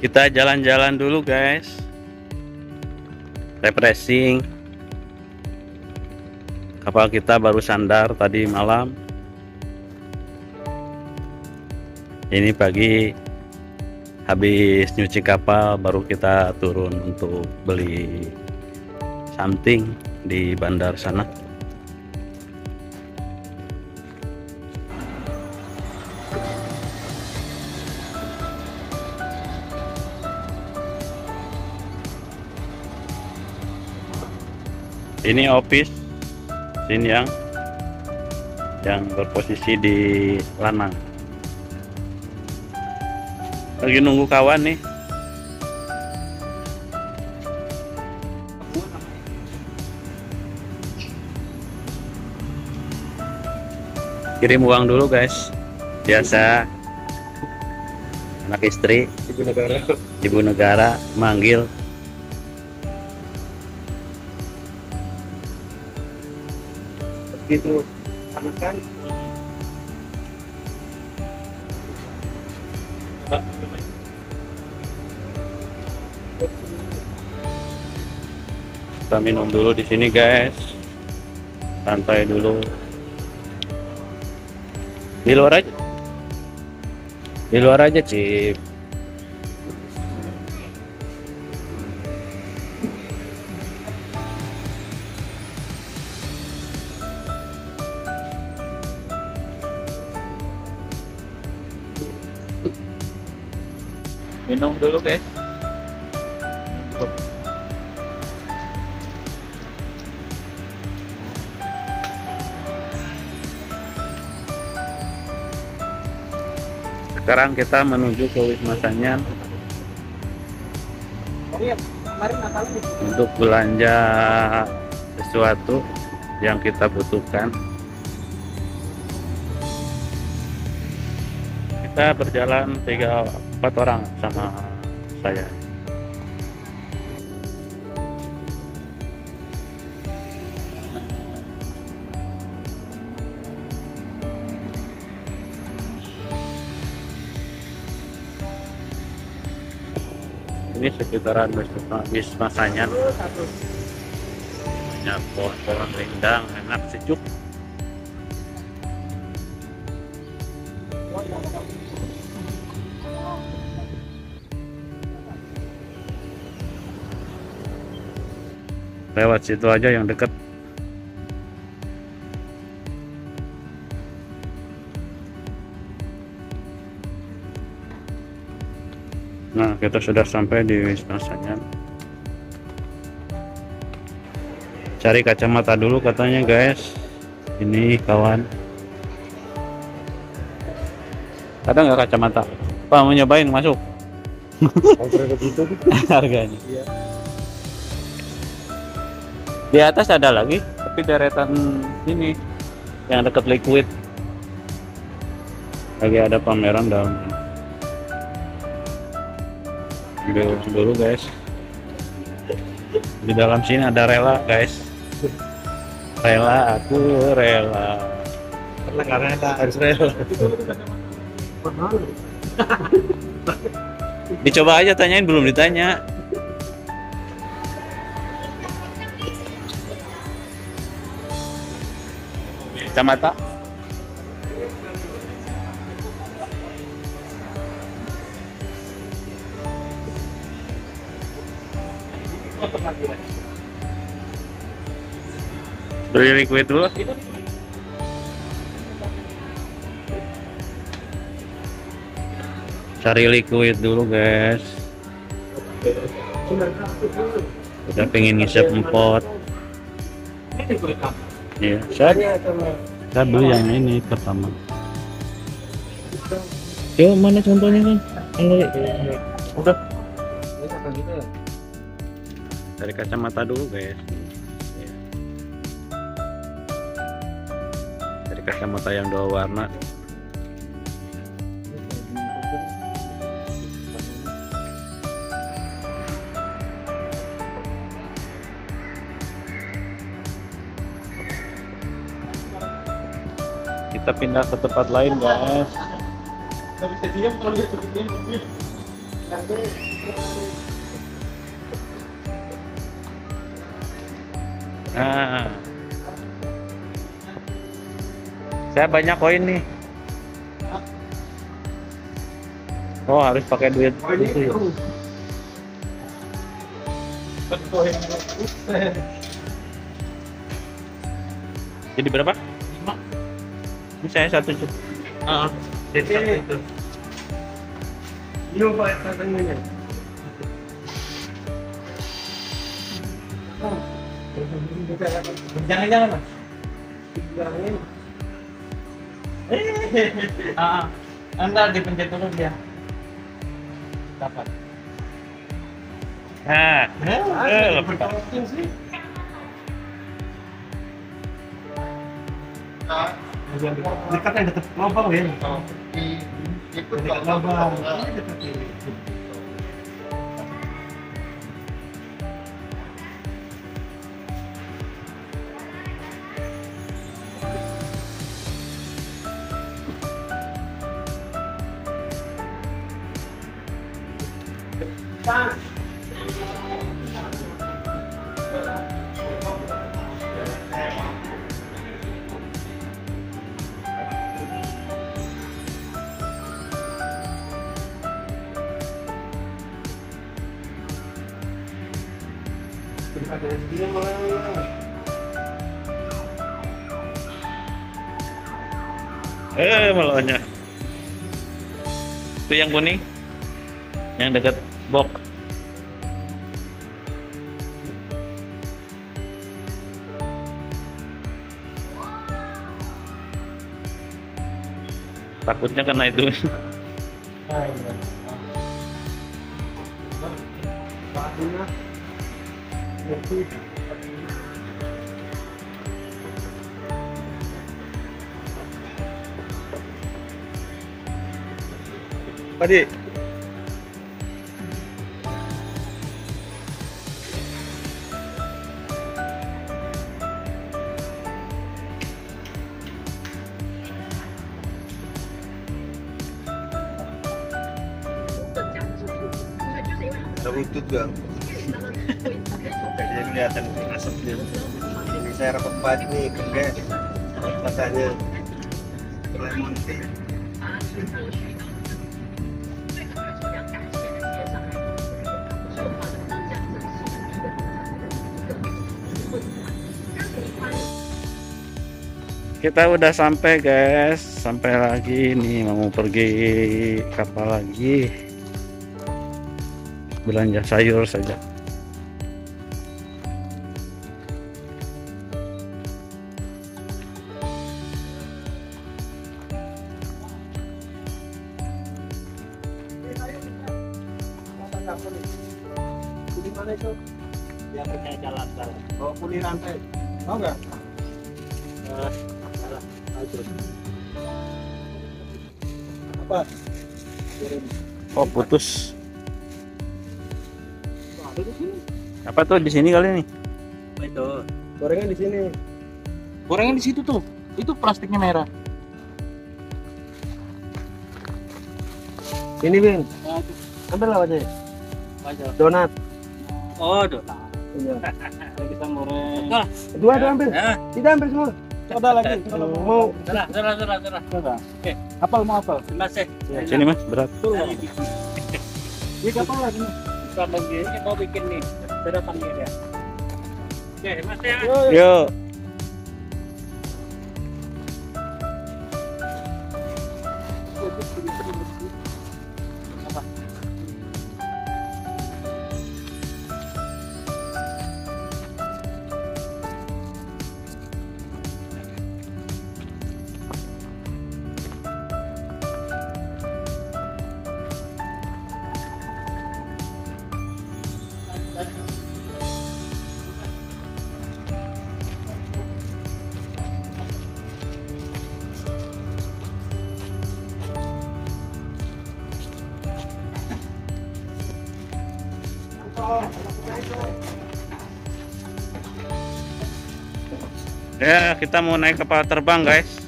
Kita jalan-jalan dulu guys. Refreshing. Kapal kita baru sandar tadi malam. Ini pagi habis nyuci kapal baru kita turun untuk beli something di bandar sana. Ini office sini yang yang berposisi di Lanang. Lagi nunggu kawan nih. Kirim uang dulu guys. Biasa. Anak istri. Ibu negara. Ibu negara manggil gitu. Anak kan kita minum dulu di sini guys. Santai dulu. Di luar aja. Di luar aja cip minum dulu guys. Sekarang kita menuju ke Wisma Sanyan untuk belanja sesuatu yang kita butuhkan. Kita berjalan tiga empat orang sama saya. Ini sekitaran Wisma, Sanyan. Banyak pohon-pohon rindang enak sejuk lewat situ aja yang deket. Nah kita sudah sampai di Wisma Sanyan cari kacamata dulu katanya guys. Ini kawan. Ada nggak kacamata? Pak mau nyobain? Masuk. Begitu harganya. Iya di atas ada lagi tapi deretan ini yang dekat liquid. Lagi ada pameran dalam ambil dulu guys. Di dalam sini ada rela guys. Rela aku rela. Karena karena ada harus rela. Dicoba aja tanyain belum ditanya kacamata. Beli liquid dulu. Cari liquid dulu guys. Udah pengen ngisep empot Iya, saya saya beli yang ini pertama. Yo, mana contohnya kan? Ini udah gitu ya dari kacamata dulu guys. Iya. Dari kacamata yang dua warna. Kita pindah ke tempat lain guys. nggak bisa diam kalau dia begini Nah. Saya banyak koin nih. Oh, harus pakai duit itu ya. Jadi berapa? Saya satu juta. Ah, jadi itu. Ini pak katanya. Jangan-jangan mas. Jangan. Ah, anda dipencet dulu dia. Dapat. Nah, Eh, lepas. sih. Dekat yang dekat lubang ya. Dekat lubang. Dia malah eh melawannya. Itu yang kuning. Yang dekat box. Takutnya kena itu. Ah, iya. Itu Padi. ada butut bang jadi kelihatan asapnya ini saya rapat banget nih kerja matanya lemon tea Kita udah sampai guys, sampai lagi nih mau pergi kapal lagi. Belanja sayur saja. Di mana itu? Yang punya jalan sekarang. Oh, kuli rantai. Mau nggak? Eh, salah. Ayo. Apa? Oh putus. Ada di sini. Apa tuh di sini kali nih? Apa itu? Gorengan di sini. Gorengan di situ tuh. Itu plastiknya merah. Ini, Bin. Ambil lah aja. Donat. Oh, donat. Iya. Kita goreng. Dua ada ambil. Ya. Tidak ambil semua. Ada lagi. Kalau mau Serah, serah, serah, serah. Coba. Apel mau apel. Terima kasih. Sini mas, berat. Tuh. Ini kapal lagi. Kita begini mau bikin nih. Sudah panggil ya. Oke, mas ya. Yo, yo. Yuk. Ya, kita mau naik kapal terbang guys.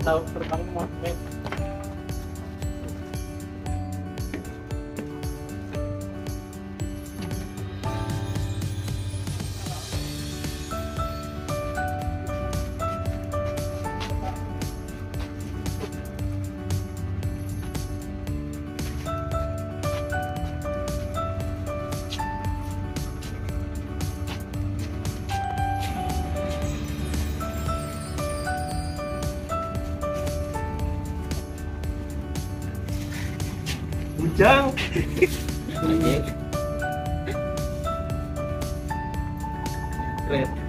Tahu terbang mau. Panjang keren